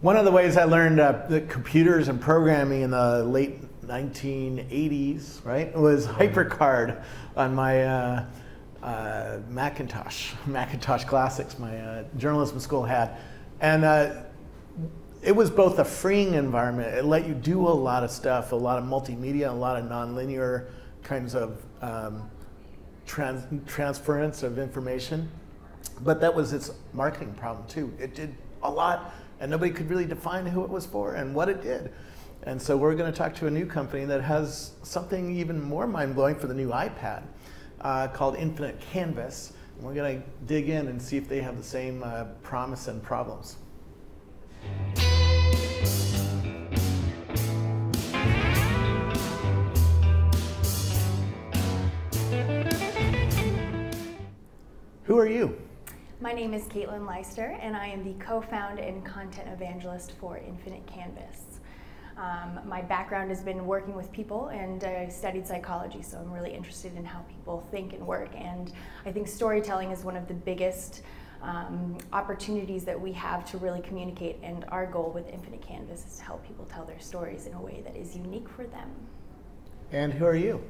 One of the ways I learned uh, the computers and programming in the late 1980s, right, was HyperCard on my uh, uh, Macintosh, Macintosh Classics, my uh, journalism school had. And uh, it was both a freeing environment. It let you do a lot of stuff, a lot of multimedia, a lot of nonlinear kinds of um, trans transference of information. But that was its marketing problem too. It did a lot, and nobody could really define who it was for and what it did. And so we're going to talk to a new company that has something even more mind blowing for the new iPad uh, called Infinite Canvas. And we're going to dig in and see if they have the same uh, promise and problems. Who are you? My name is Katelyn Lyster, and I am the co-founder and content evangelist for Infinite Canvas. Um, my background has been working with people, and I studied psychology, so I'm really interested in how people think and work. And I think storytelling is one of the biggest um, opportunities that we have to really communicate. And our goal with Infinite Canvas is to help people tell their stories in a way that is unique for them. And who are you?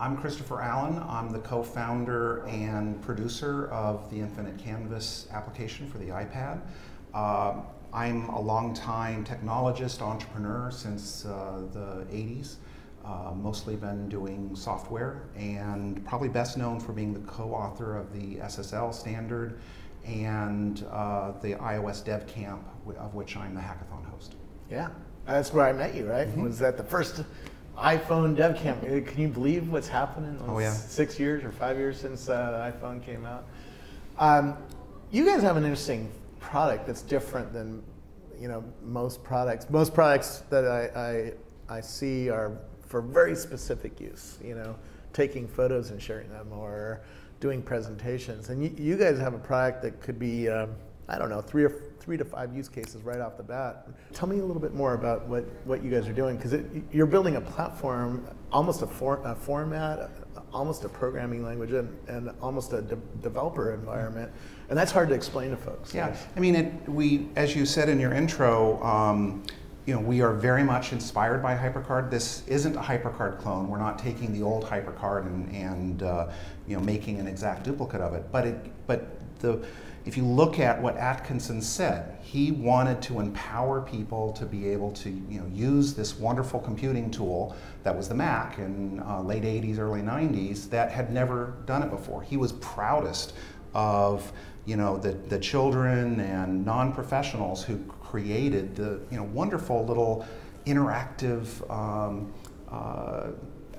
I'm Christopher Allen. I'm the co-founder and producer of the Infinite Canvas application for the iPad. Uh, I'm a long-time technologist, entrepreneur since uh, the 80s. Uh, mostly been doing software and probably best known for being the co-author of the SSL standard and uh, the iOS Dev Camp, of which I'm the hackathon host. Yeah, that's where I met you, right? Mm -hmm. Was that the first iPhone dev camp. Uh, can you believe what's happening? oh, yeah. six years or five years since uh, the iPhone came out? Um, you guys have an interesting product that's different than you know most products. Most products that I, I, I see are for very specific use. You know, taking photos and sharing them, or doing presentations. And you, you guys have a product that could be um, I don't know three or three to five use cases right off the bat. Tell me a little bit more about what, what you guys are doing, because you're building a platform, almost a, for, a format, almost a programming language, and, and almost a de developer environment. And that's hard to explain to folks. Yeah, I mean, it, we, as you said in your intro, um, you know, we are very much inspired by HyperCard. This isn't a HyperCard clone. We're not taking the old HyperCard and, and uh, you know, making an exact duplicate of it. But it, but the if you look at what Atkinson said, he wanted to empower people to be able to you know, use this wonderful computing tool that was the Mac in uh, late 80s, early 90s that had never done it before. He was proudest of you know, the, the children and non-professionals who created the you know, wonderful little interactive um, uh,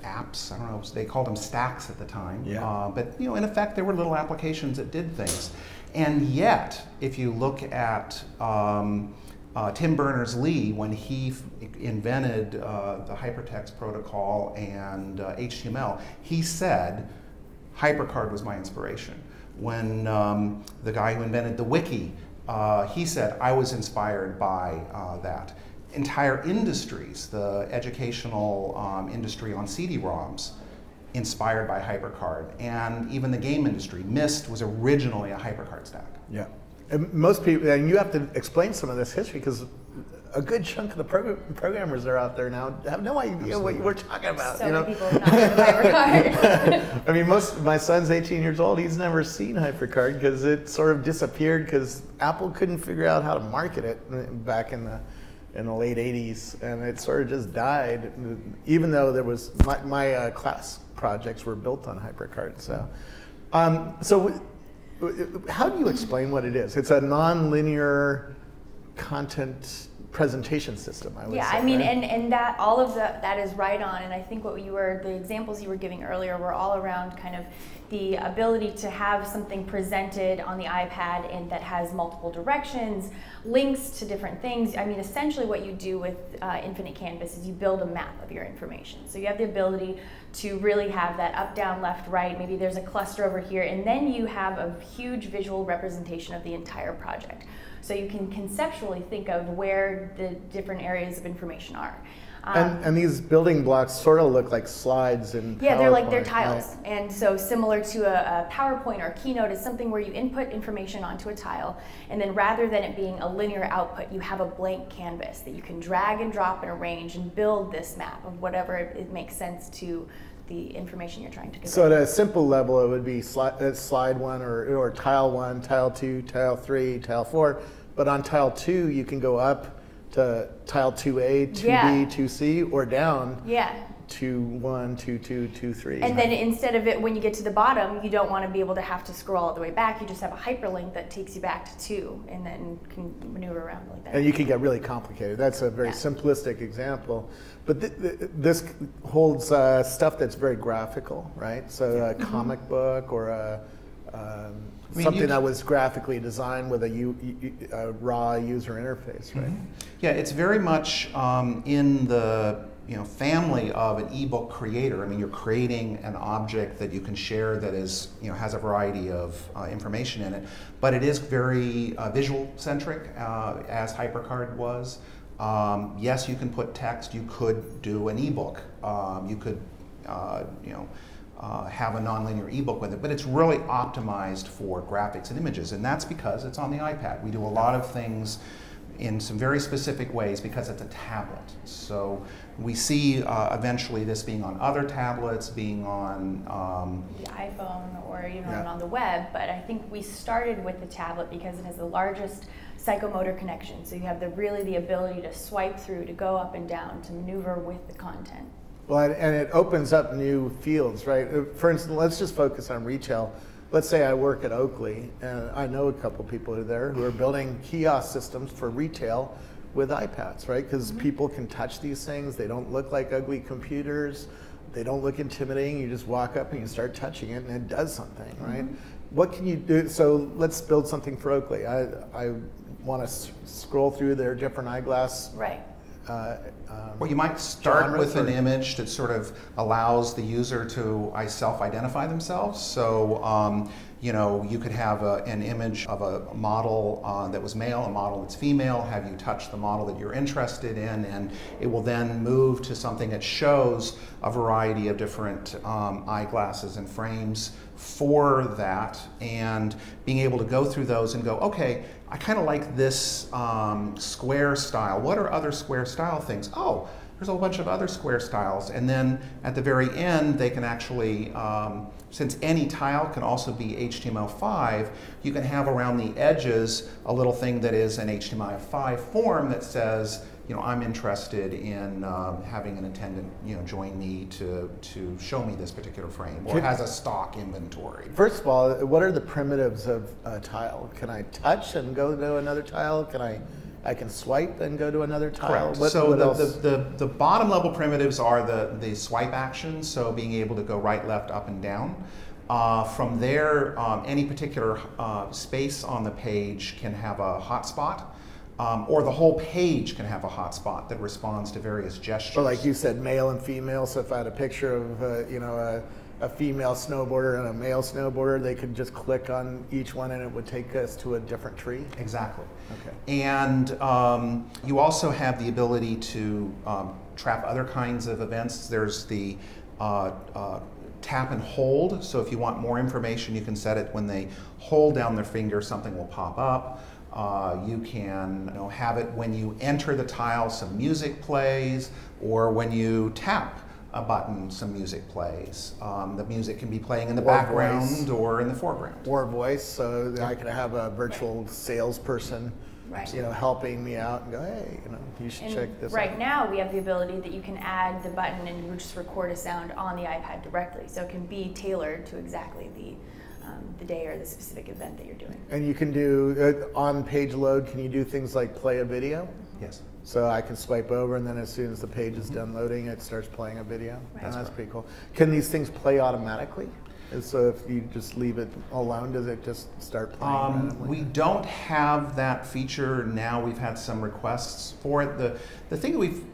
apps. I don't know, they called them stacks at the time. Yeah. Uh, but you know, in effect, there were little applications that did things. And yet, if you look at um, uh, Tim Berners-Lee, when he invented uh, the hypertext protocol and uh, HTML, he said, HyperCard was my inspiration. When um, the guy who invented the wiki, uh, he said, I was inspired by uh, that. Entire industries, the educational um, industry on CD-ROMs, inspired by HyperCard, and even the game industry. Myst was originally a HyperCard stack. Yeah, and most people, and you have to explain some of this history because a good chunk of the programmers that are out there now have no idea Absolutely. what we're talking about. So you know? people not HyperCard. I mean, most my son's 18 years old. He's never seen HyperCard because it sort of disappeared because Apple couldn't figure out how to market it uh, back in the in the late 80s, and it sort of just died. Even though there was my, my uh, class projects were built on HyperCard. So, um, so how do you explain what it is? It's a non-linear content presentation system. I would yeah, say, I mean, right? and and that all of the that is right on. And I think what you were the examples you were giving earlier were all around kind of the ability to have something presented on the iPad and that has multiple directions, links to different things. I mean, essentially what you do with uh, Infinite Canvas is you build a map of your information. So you have the ability to really have that up, down, left, right, maybe there's a cluster over here, and then you have a huge visual representation of the entire project. So you can conceptually think of where the different areas of information are. Um, and, and these building blocks sort of look like slides and yeah, they're like they're tiles, right? and so similar to a, a PowerPoint or a Keynote is something where you input information onto a tile, and then rather than it being a linear output, you have a blank canvas that you can drag and drop and arrange and build this map of whatever it, it makes sense to the information you're trying to convey. So at a simple level, it would be slide, uh, slide one or, or tile one, tile two, tile three, tile four. But on tile two, you can go up to tile 2A, 2B, Yeah. 2C, or down yeah, to 1, 2, 2, 2, 3. And then instead of it, when you get to the bottom, you don't want to be able to have to scroll all the way back. You just have a hyperlink that takes you back to two, and then can maneuver around like that. And you can get really complicated. That's a very Yeah. simplistic example. But th- th- this holds uh, stuff that's very graphical, right? So a comic book or a, um, I mean, something that was graphically designed with a, u- u- a raw user interface, right? Yeah, it's very much um, in the you know family of an ebook creator. I mean, you're creating an object that you can share that is you know has a variety of uh, information in it, but it is very uh, visual centric, uh, as HyperCard was. Um, yes, you can put text. You could do an ebook. Um, you could uh, you know. Uh, have a nonlinear ebook with it, but it's really optimized for graphics and images, and that's because it's on the iPad. We do a lot of things in some very specific ways because it's a tablet. So we see uh, eventually this being on other tablets, being on. Um, the iPhone or even Yeah. on the web, but I think we started with the tablet because it has the largest psychomotor connection. So you have the really the ability to swipe through, to go up and down, to maneuver with the content. Well, and- it opens up new fields, right? Uh, For instance, let's just focus on retail. Let's say I work at Oakley, and I know a couple people who are there who are building kiosk systems for retail with iPads, right? Because people can touch these things. They don't look like ugly computers. They don't look intimidating. You just walk up and you start touching it, and it does something, right? What can you do? So let's build something for Oakley. I, I want to scroll through their different eyeglass. Right. Uh, um, well, you might start with an image that sort of allows the user to self-identify themselves. So, um, you know, you could have a, an image of a model uh, that was male, a model that's female, have you touch the model that you're interested in, and it will then move to something that shows a variety of different um, eyeglasses and frames for that, and being able to go through those and go, okay, I kind of like this um, square style. What are other square style things? Oh, there's a whole bunch of other square styles. And then at the very end, they can actually, um, since any tile can also be HTML5, you can have around the edges a little thing that is an HTML5 form that says, you know, I'm interested in um, having an attendant, you know, join me to, to show me this particular frame, or Could- has a stock inventory. First of all, what are the primitives of a tile? Can I touch and go to another tile? Can I, I can swipe and go to another tile? Correct. What, so what the, the, the, the bottom level primitives are the, the swipe actions, so being able to go right, left, up, and down. Uh, from there, um, any particular uh, space on the page can have a hotspot, um, or the whole page can have a hotspot that responds to various gestures. But like you said, male and female. So if I had a picture of, uh, you know, a, a female snowboarder and a male snowboarder, they could just click on each one and it would take us to a different tree. Exactly. Okay. And um, you also have the ability to um, trap other kinds of events. There's the uh, uh, tap and hold. So if you want more information, you can set it when they hold down their finger, something will pop up. Uh, you can you know, have it when you enter the tile, some music plays, or when you tap a button, some music plays. Um, the music can be playing in the Or background voice. or in the foreground. Or voice, so that I can have a virtual salesperson, Right. you know, helping me out and go, hey, you know, you should And check this right out. now, we have the ability that you can add the button and you just record a sound on the iPad directly. So it can be tailored to exactly the, um, the day or the specific event that you're doing. And you can do, uh, on page load, can you do things like play a video? Yes. So I can swipe over, and then as soon as the page is done loading, it starts playing a video. Right. And That's that's right. pretty cool. Can these things play automatically? And so if you just leave it alone, does it just start playing Um, we don't have that feature now. We've had some requests for it. The, the thing that we've,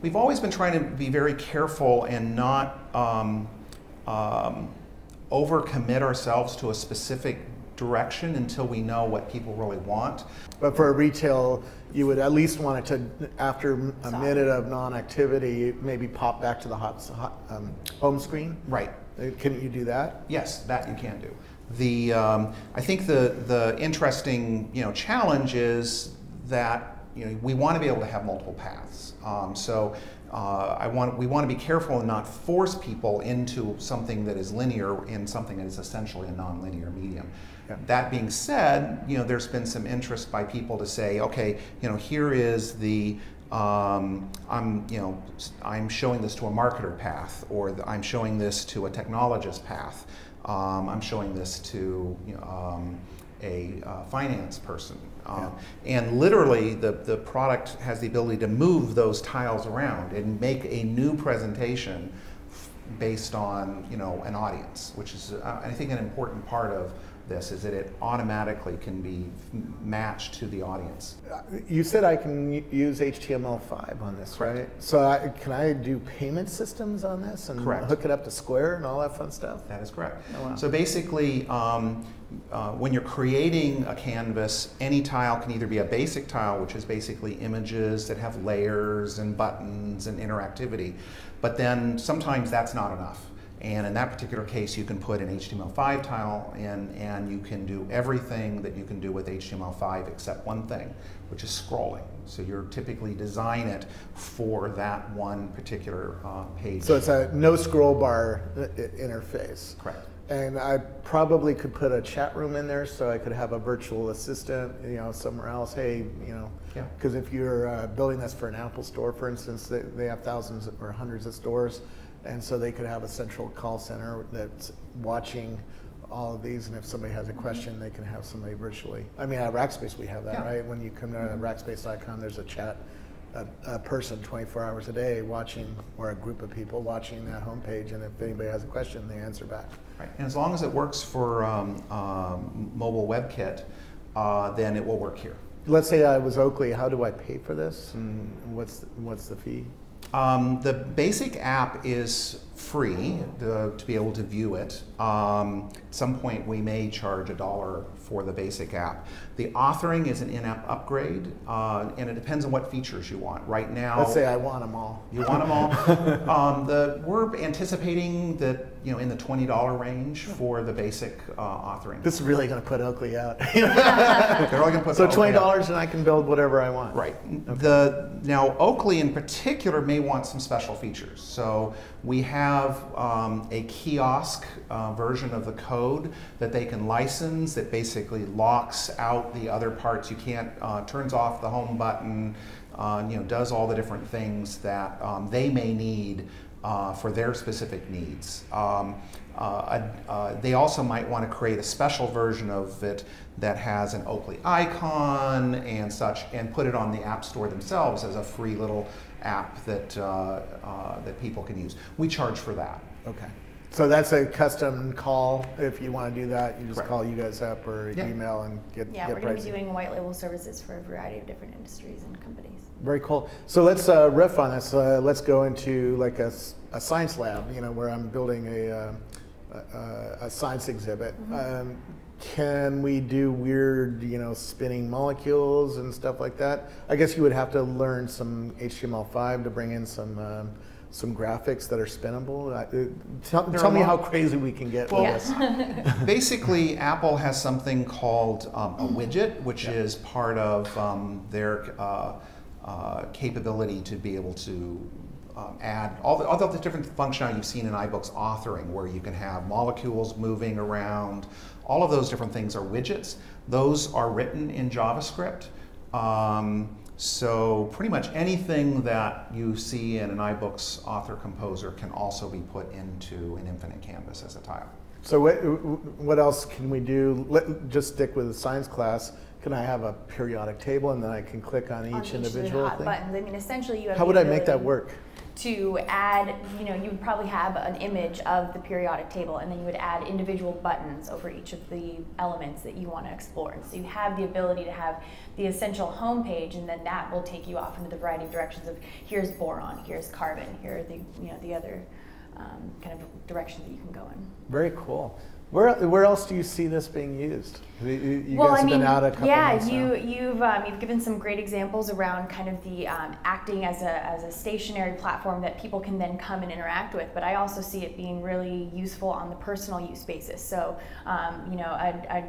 we've always been trying to be very careful and not um, um, overcommit ourselves to a specific direction until we know what people really want. But for a retail, you would at least want it to, after a minute of non-activity, maybe pop back to the hot, hot um, home screen. Right. Uh, Can you do that? Yes, that you can do. The um, I think the the interesting you know challenge is that you know we want to be able to have multiple paths. Um, so uh, I want we want to be careful and not force people into something that is linear in something that is essentially a nonlinear medium. Yeah. That being said, you know there's been some interest by people to say, okay, you know here is the um, I'm, you know, I'm showing this to a marketer path, or the, I'm showing this to a technologist path. Um, I'm showing this to you know, um, a uh, finance person. Um, And literally, the, the product has the ability to move those tiles around and make a new presentation based on you know an audience, which is uh, I think an important part of this is that it automatically can be matched to the audience. Uh, You said I can use HTML5 on this, Correct. right? So I, can I do payment systems on this and Correct. hook it up to Square and all that fun stuff? That is correct. Oh, wow. So basically, um, uh, when you're creating a canvas, any tile can either be a basic tile, which is basically images that have layers and buttons and interactivity, but then sometimes that's not enough. And in that particular case, you can put an HTML5 tile in, and you can do everything that you can do with HTML5 except one thing, which is scrolling. So you're typically design it for that one particular uh, page. So it's a no scroll bar uh, interface. correct. And I probably could put a chat room in there so I could have a virtual assistant, you know, somewhere else. Hey, you know, Yeah. because if you're uh, building this for an Apple store, for instance, they, they have thousands or hundreds of stores, and so they could have a central call center that's watching all of these. And if somebody has a question, they can have somebody virtually. I mean, at Rackspace we have that, Yeah. right? When you come down to Rackspace.com, there's a chat. A, a person 24 hours a day watching, or a group of people watching that homepage, and if anybody has a question, they answer back. Right, and as long as it works for um, um, mobile WebKit, uh, then it will work here. Let's say I was Oakley. How do I pay for this, and what's what's the fee? Um, the basic app is free to, to be able to view it. Um, at some point, we may charge a dollar for the basic app. The authoring is an in-app upgrade, uh, and it depends on what features you want. Right now, Let's say I want them all. You want them all? um, the, we're anticipating that you know in the twenty dollar range for the basic uh, authoring. This is really going to put Oakley out. They're all gonna put so twenty dollars, and I can build whatever I want. Right. The now Oakley in particular may want some special features. So we have um, a kiosk uh, version of the code that they can license that basically locks out the other parts. You can't uh, turns off the home button. Uh, you know, does all the different things that um, they may need uh, for their specific needs. Um, they also might want to create a special version of it that has an Oakley icon and such, and put it on the App Store themselves as a free little app that uh, uh, that people can use. We charge for that. Okay. So that's a custom call. If you want to do that, you just Correct. call you guys up or Yeah. email and get Yeah, get we're going to be doing white label services for a variety of different industries and companies. Very cool. So let's uh, riff on this. Uh, let's go into like a science lab, you know, where I'm building a, uh, a, a science exhibit. Um, can we do weird, you know, spinning molecules and stuff like that? I guess you would have to learn some HTML5 to bring in some um, some graphics that are spinnable. Uh, uh, tell tell me lo- how crazy we can get Well, with this. Basically, Apple has something called um, a widget, which is part of um, their uh, uh, capability to be able to um, add all the, all the different functionality you've seen in iBooks authoring, where you can have molecules moving around. All of those different things are widgets. Those are written in JavaScript. Um, so pretty much anything that you see in an iBooks author composer can also be put into an infinite canvas as a tile. So what, what else can we do? Let, just stick with the science class. Can I have a periodic table and then I can click on each on each individual of the hot thing? buttons. I mean, essentially, you have How would I make that work? To add, you know, you would probably have an image of the periodic table, and then you would add individual buttons over each of the elements that you want to explore. And so you have the ability to have the essential home page and then that will take you off into the variety of directions of here's boron, here's carbon, here are the you know the other um, kind of directions that you can go in. Very cool. Where, where else do you see this being used? You, you well, guys I have mean, been out a couple yeah, months you now. you've um, you've given some great examples around kind of the um, acting as a as a stationary platform that people can then come and interact with. But I also see it being really useful on the personal use basis. So, um, you know, a, a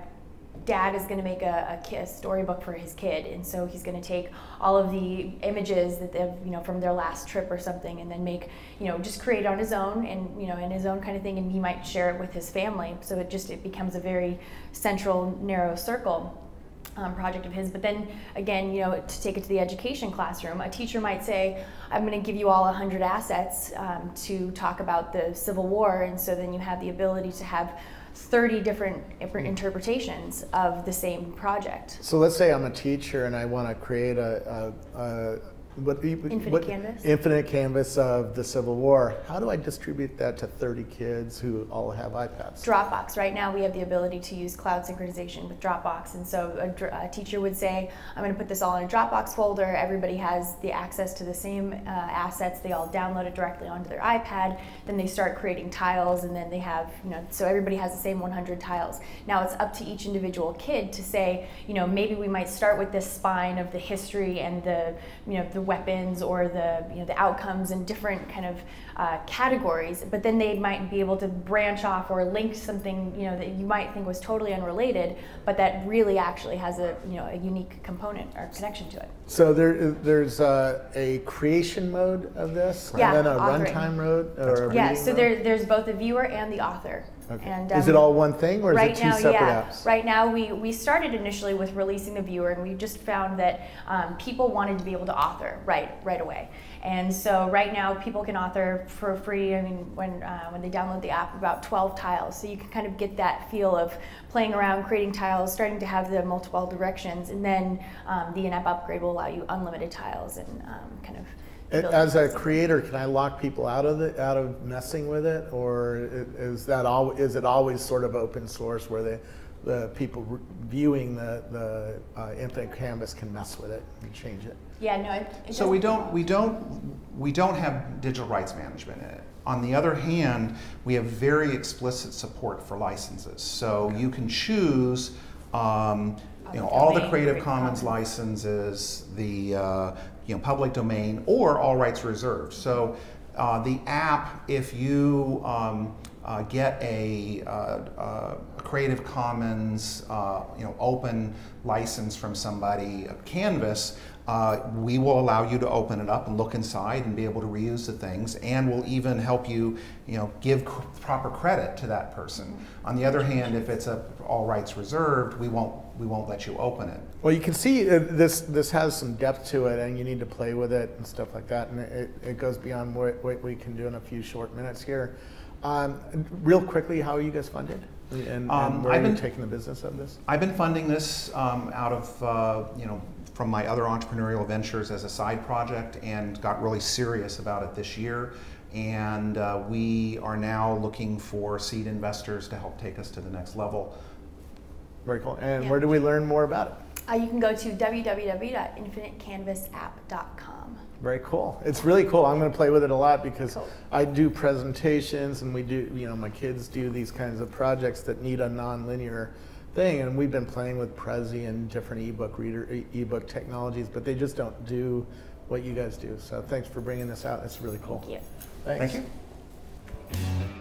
dad is going to make a, a, a storybook for his kid and so he's going to take all of the images that they've you know from their last trip or something and then make you know just create on his own and you know in his own kind of thing and he might share it with his family. So it just it becomes a very central narrow circle um, project of his. But then again, you know, to take it to the education classroom, a teacher might say, "I'm going to give you all 100 assets um, to talk about the Civil War," and so then you have the ability to have 30 different interpretations of the same project. So let's say I'm a teacher and I want to create a, a, a what, Infinite what- canvas? Infinite canvas of the Civil War. How do I distribute that to 30 kids who all have iPads? Dropbox. Right now, we have the ability to use cloud synchronization with Dropbox, and so a, a teacher would say, "I'm going to put this all in a Dropbox folder. Everybody has the access to the same uh, assets. They all download it directly onto their iPad. Then they start creating tiles, and then they have, you know, so everybody has the same 100 tiles. Now it's up to each individual kid to say, you know, maybe we might start with this spine of the history and the, you know, the weapons or the, you know, the outcomes and different kind of uh, categories, but then they might be able to branch off or link something, you know, that you might think was totally unrelated, but that really actually has a, you know, a unique component or connection to it. So there, there's uh, a creation mode of this, Yeah, and then a authoring. runtime mode, or a Yeah, so mode? there, there's both the viewer and the author. Okay. And, is it um, all one thing, or is right it two now, separate yeah. apps? Right now, we, we started initially with releasing the viewer, and we just found that um, people wanted to be able to author right right away. And so right now, people can author for free. I mean, when uh, when they download the app, about 12 tiles. So you can kind of get that feel of playing around, creating tiles, starting to have the multiple directions, and then um, the in-app upgrade will allow you unlimited tiles and um, kind of. A- As a creator, can I lock people out of it, out of messing with it, or is that al- is it always sort of open source where the the people re- viewing the the uh, infinite canvas can mess with it and change it? Yeah, no. It, it So we don't, we don't, we don't have digital rights management in it. On the other hand, we have very explicit support for licenses. So you can choose, um, you know, all the Creative Creative Commons Commons. licenses, the, uh, you know, public domain, or all rights reserved. So uh, the app, if you um, uh, get a, uh, uh, Creative Commons, uh, you know, open license from somebody, Canvas, uh, we will allow you to open it up and look inside and be able to reuse the things, and we'll even help you, you know, give proper credit to that person. On the other hand, if it's a all rights reserved, we won't we won't let you open it. Well, you can see uh, this this has some depth to it, and you need to play with it and stuff like that, and it, it goes beyond what, what we can do in a few short minutes here. Um, real quickly, how are you guys funded, and, and Um, where I've are you been- taking the business of this? I've been funding this um, out of, uh, you know, from my other entrepreneurial ventures as a side project and got really serious about it this year. And uh, we are now looking for seed investors to help take us to the next level. Very cool. And Yeah. where do we learn more about it? Uh, you can go to www.infinitecanvasapp.com. Very cool. It's really cool. I'm going to play with it a lot because Cool. I do presentations and we do, you know, my kids do these kinds of projects that need a nonlinear thing. And we've been playing with Prezi and different ebook reader, ebook technologies, but they just don't do what you guys do. So thanks for bringing this out. It's really cool. Thank you. Thanks. Thank you.